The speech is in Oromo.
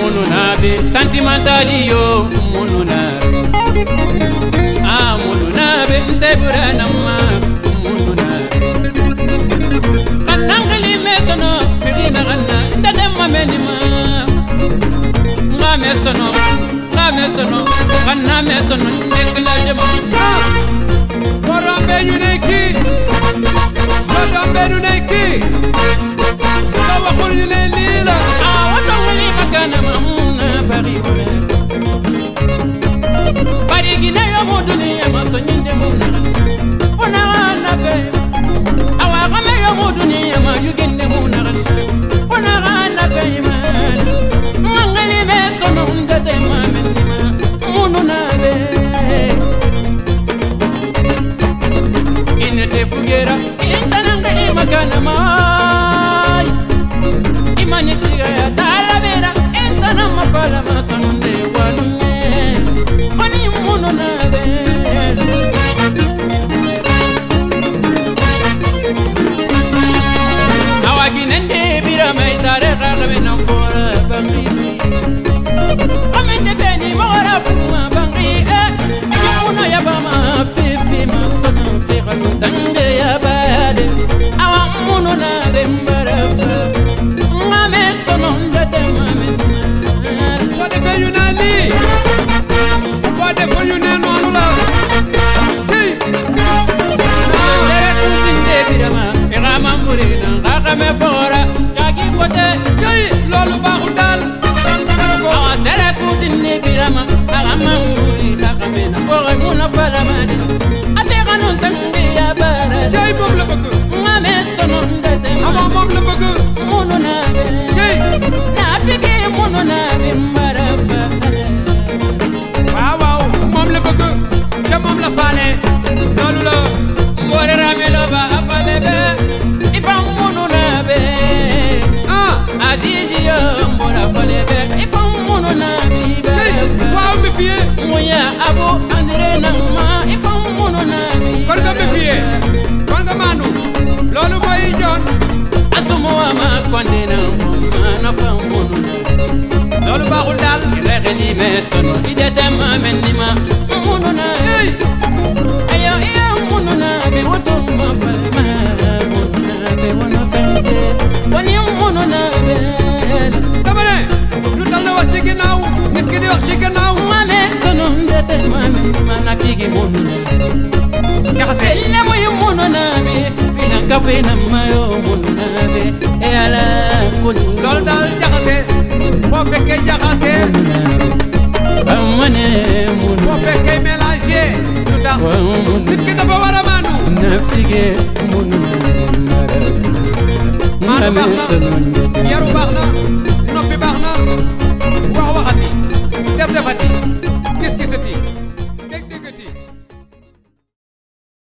mununabe sentimentali yo mununabe ah mununabe ntebura namma mununabe mesono, mesono bibina kanna ndade mamenima nga mesono nga mesono kanna mesono jema. nu neki sawa khulli le lila awata ah, wali magana mamuna bari bari gina yo mu duniya maso nyinde mu na funa na fe awa kame yo mu duniya ma yuginde mu na funa na fe ma mangali me sonu ndate ma menima munu na be ine te fugera ine kana mai imani tigaya dara murida ngaka me fora jagi kote jai Lolo. kondina mana famun dolu bagul dal ila gani meson idata ma menima mununa hey ayo ayo mununa bi watum ma falma mununa bi wana fende wani mununa bi tabare lu dal na wax ci ginaaw nit ki di wax ci ginaaw ma meson ndete ma menima na figi mununa kaxase illa moy mununa bi filan kafina ma yo mununa boo fekkee jaxase amane mun boo fekkee mélangé du tax nit ki dafa war a maandu na fige mun mara mara yaru